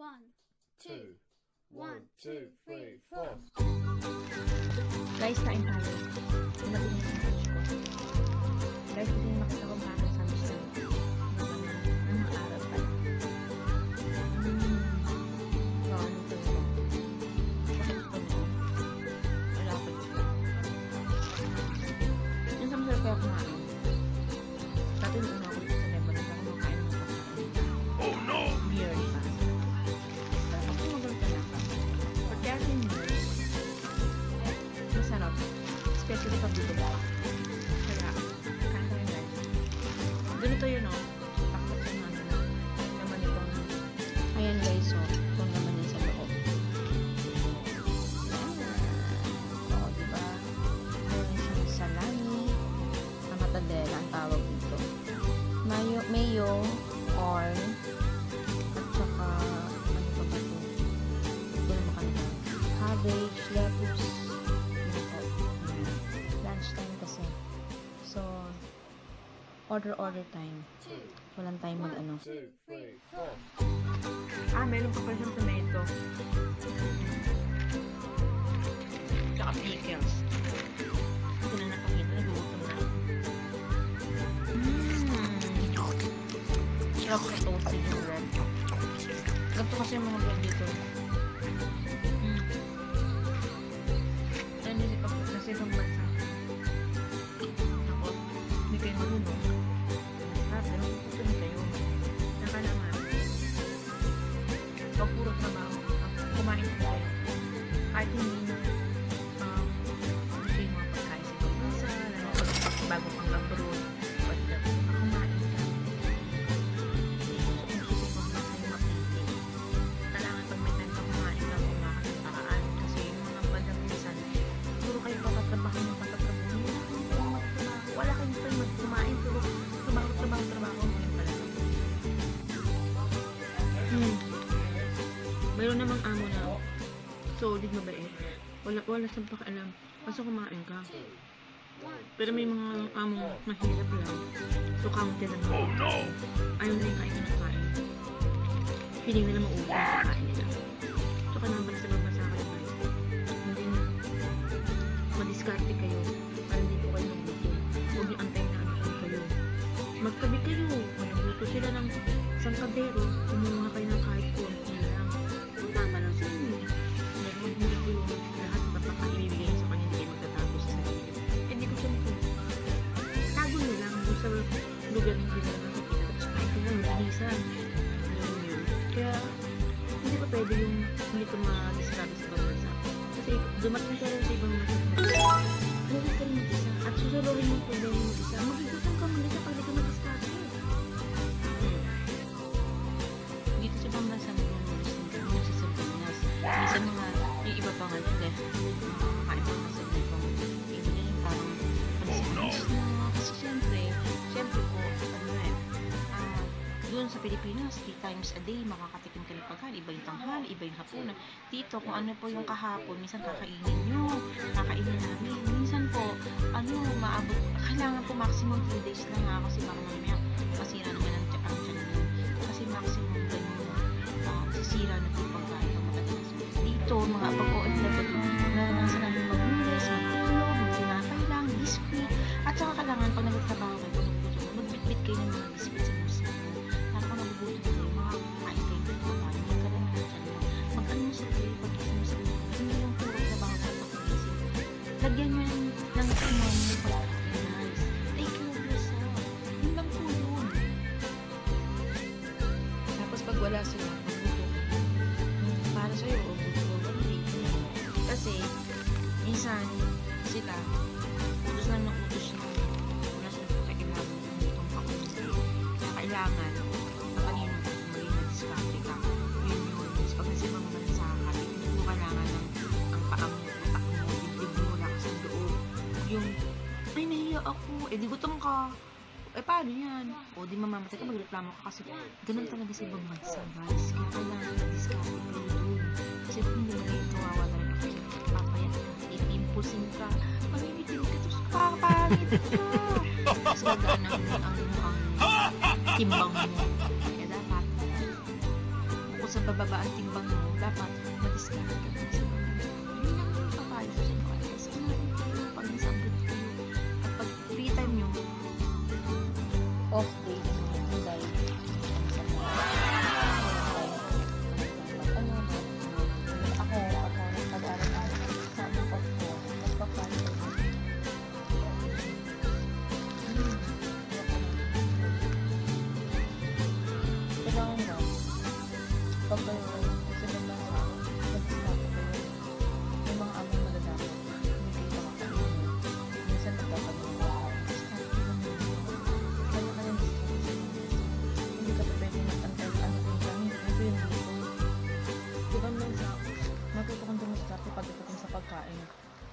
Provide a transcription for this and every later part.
One, two, two, one, one, two, two, three, three, four. four. Guys, kain tayo. Tumating yung sandwich ko. Guys, hindi nyo makita kung bakit sandwich tayo. Ng mga araw pala. Mmm. Wow, ano to yun? Sakit ko na. Wala ko dito. Yung sa masarap kaya kumain. Dati nung Especially pag dito ba. Kaya, order-order time. Two, Walang time three, four. Ah, meron pa pa siyang tomato. Tsaka pickles. Hindi na napakita. Nagugutom na. Mmm. Sarap sa toasted yung bread. Ganito kasi yung mga bread dito. Kahit hindi na um, yung mga pagkain sa ibang bansa, lalo pag bago kang abroad, pag ng paraan. Kasi mga bandang minsan, puro kayo patatrabaho ng patatrabaho. Wala kayong time mag-kumain, puro trabaho, trabaho, trabaho. Hmm. Mayroon namang amo na solid mabait. Wala, wala sa pakialam. Basta kumain ka. Pero may mga among mahirap lang. So, counted lang. Oh no! Ayaw na yung kain ka ng kain. Feeling nila maubos yung kain nila. So, balik sa babasa kayo guys. Hindi na madiskarte kayo Kaya hindi pa pwede yung hindi ko ma-discover sa bansa. Kasi dumating ka rin sa ibang bansa. Alam ka rin mag-isa. At susulorin mo problema mo mag-isa. Magigutom ka mag-isa pag di ka mag-discover. Pilipinas, three times a day, makakatikim ka ng pagkain. Iba yung tanghali, iba yung hapunan. Dito, kung ano po yung kahapon, minsan kakainin nyo, kakainin namin. Minsan po, ano, maabot, kailangan po maximum 3 days lang nga kasi baka mamaya masira naman ang ang tiyan. Kasi maximum ganun, uh, sisira na po pagkain ng matagal. Dito, mga pag-OFW, wala sila, magluto ka. Hmm, Para sa'yo, o gusto ko ba hindi? Kasi, minsan, sila, utos lang ng utos na wala silang pakialam kung itong kakunti. Kaya kailangan, na kanino maging madiskarte ka. Yun yun. Tapos pag nasa ibang bansa ka, hindi mo kailangan ng ang paang utak mo, dibdib mo, lakas ang loob. Yung, ay, nahiya ako. Eh, gutom ka eh paano yan? O di mamamatay ka, magreklamo ka kasi ganun talaga sa ibang bansa, guys. Kaya kailangan na discount. Kasi kung hindi mo kayo kawawa talaga kayo, papayat ka, ipimpusin ka, mamimitin ka, tapos papangit ka. Tapos magaan ang, ang, ang timbang mo. Kaya dapat, bukod sa bababa ang timbang mo, dapat madiskarte ka sa mga. Yun lang ang papayo. of the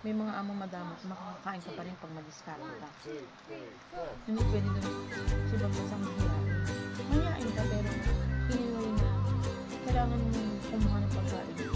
may mga amo madama at makakakain ka pa rin pag mag-discount diba? ka. Hindi pwede doon sa ibang bansang mahirap. Mayain ka pero pinilawin na kailangan mo kumuha ng pagkain.